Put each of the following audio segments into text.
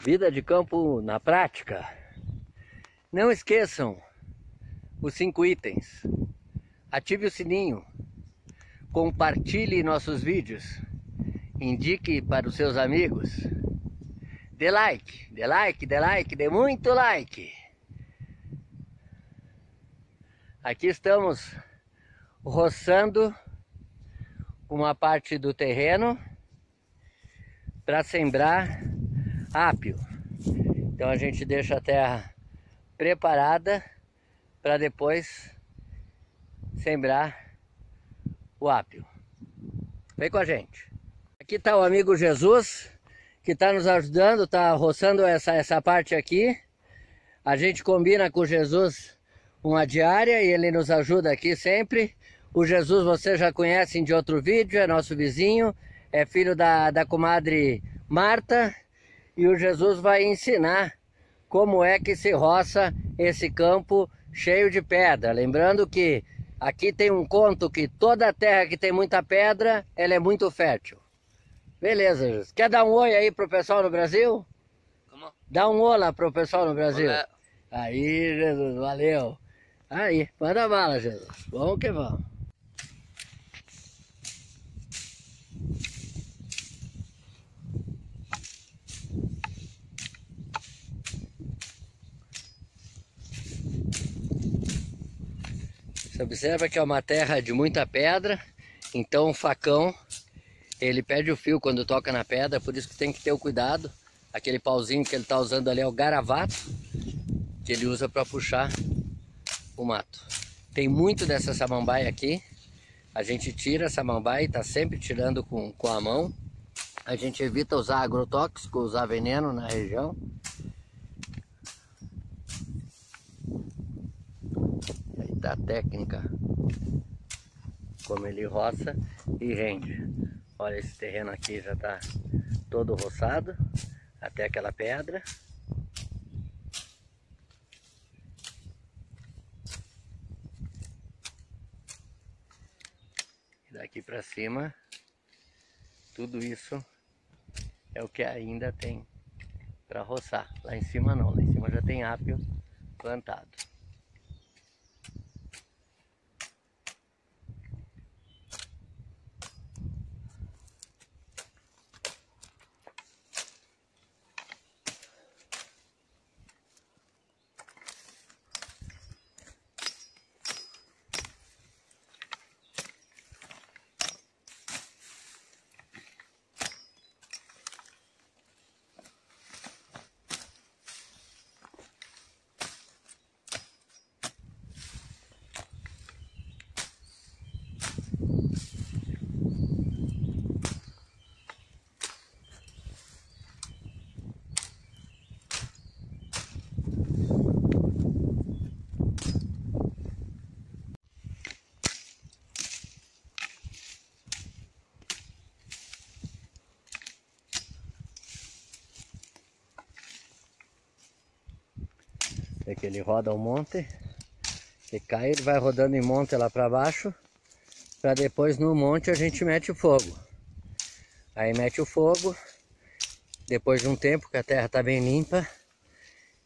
Vida de campo na prática. Não esqueçam os cinco itens. Ative o sininho. Compartilhe nossos vídeos. Indique para os seus amigos. Dê like, dê like, dê like, dê muito like. Aqui estamos roçando uma parte do terreno para sembrar ápio. Então a gente deixa a terra preparada para depois sembrar o ápio. Vem com a gente. Aqui está o amigo Jesus que está nos ajudando, está roçando essa, essa parte aqui. A gente combina com Jesus uma diária e ele nos ajuda aqui sempre. O Jesus vocês já conhecem de outro vídeo, é nosso vizinho, é filho da, da comadre Marta e o Jesus vai ensinar como é que se roça esse campo cheio de pedra. Lembrando que aqui tem um conto que toda terra que tem muita pedra, ela é muito fértil. Beleza, Jesus. Quer dar um oi aí pro pessoal no Brasil? Como? Dá um oi lá pro pessoal no Brasil. Olá. Aí, Jesus, valeu. Aí, manda bala, Jesus. Vamos que vamos. Você observa que é uma terra de muita pedra, então o facão ele perde o fio quando toca na pedra, por isso que tem que ter o cuidado. Aquele pauzinho que ele está usando ali é o garavato, que ele usa para puxar o mato. Tem muito dessa samambaia aqui, a gente tira a samambaia e está sempre tirando com, com a mão. A gente evita usar agrotóxico, usar veneno na região. Da técnica como ele roça e rende. Olha, esse terreno aqui já está todo roçado, até aquela pedra. E daqui para cima, tudo isso é o que ainda tem para roçar. Lá em cima não, lá em cima já tem ápio plantado. É que ele roda o monte e cai, ele vai rodando em monte lá para baixo, para depois no monte a gente mete o fogo. Aí mete o fogo, depois de um tempo que a terra está bem limpa,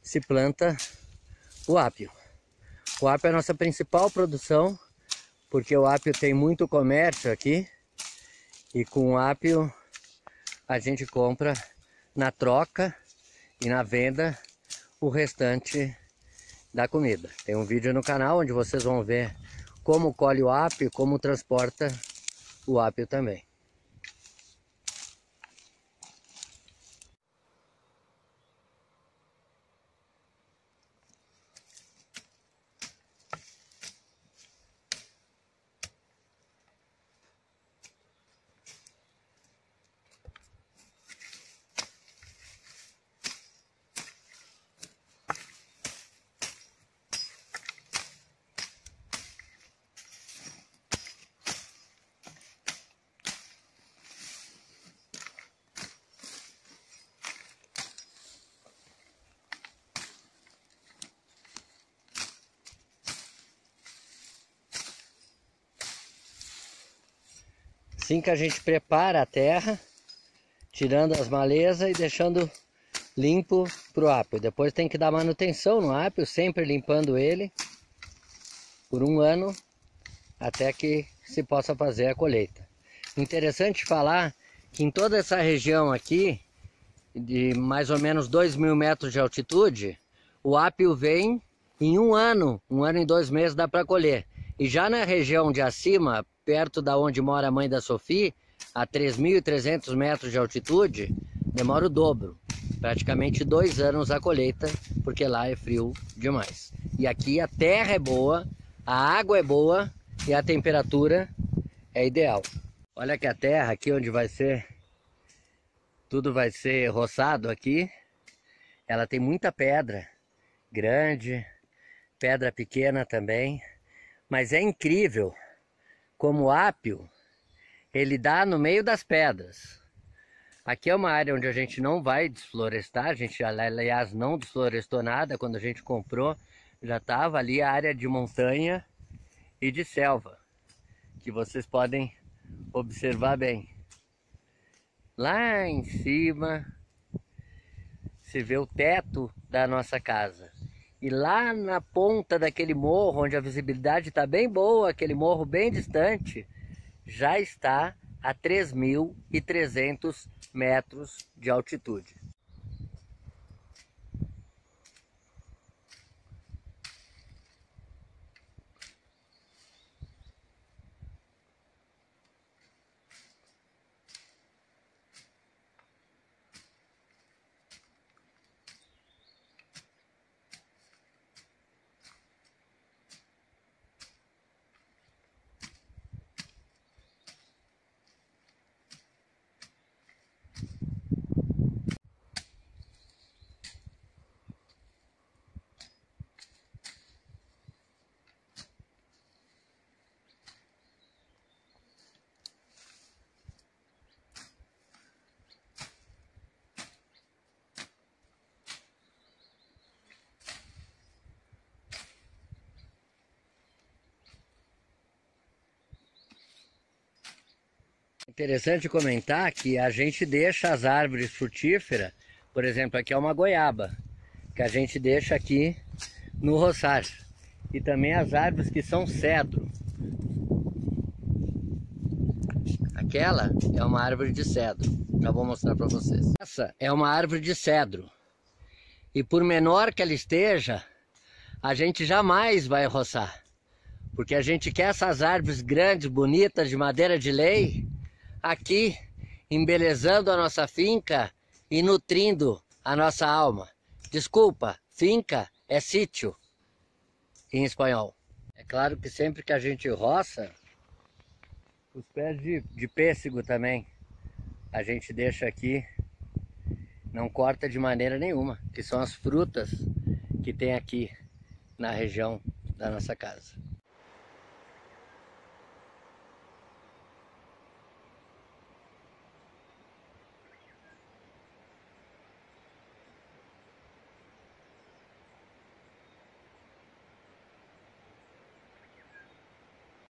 se planta o ápio. O ápio é a nossa principal produção, porque o ápio tem muito comércio aqui, e com o ápio a gente compra na troca e na venda o restante da comida. Tem um vídeo no canal onde vocês vão ver como colhe o ápio como transporta o ápio também. Assim que a gente prepara a terra, tirando as malezas e deixando limpo para o ápio. Depois tem que dar manutenção no ápio, sempre limpando ele por um ano até que se possa fazer a colheita. Interessante falar que em toda essa região aqui, de mais ou menos 2 mil metros de altitude, o ápio vem em um ano, um ano e dois meses dá para colher. E já na região de acima, perto da onde mora a mãe da Sofia, a 3.300 metros de altitude, demora o dobro. Praticamente dois anos a colheita, porque lá é frio demais. E aqui a terra é boa, a água é boa e a temperatura é ideal. Olha que a terra aqui onde vai ser, tudo vai ser roçado aqui, ela tem muita pedra, grande, pedra pequena também, mas é incrível como ápio, ele dá no meio das pedras. Aqui é uma área onde a gente não vai desflorestar, a gente aliás não desflorestou nada quando a gente comprou, já estava ali a área de montanha e de selva, que vocês podem observar bem. Lá em cima se vê o teto da nossa casa. E lá na ponta daquele morro, onde a visibilidade está bem boa, aquele morro bem distante, já está a 3.300 metros de altitude. Interessante comentar que a gente deixa as árvores frutíferas, por exemplo, aqui é uma goiaba, que a gente deixa aqui no roçar. E também as árvores que são cedro. Aquela é uma árvore de cedro. Já vou mostrar para vocês. Essa é uma árvore de cedro. E por menor que ela esteja, a gente jamais vai roçar. Porque a gente quer essas árvores grandes, bonitas, de madeira de lei, aqui embelezando a nossa finca e nutrindo a nossa alma. Desculpa, finca é sítio em espanhol. É claro que sempre que a gente roça, os pés de, de pêssego também, a gente deixa aqui, não corta de maneira nenhuma, que são as frutas que tem aqui na região da nossa casa.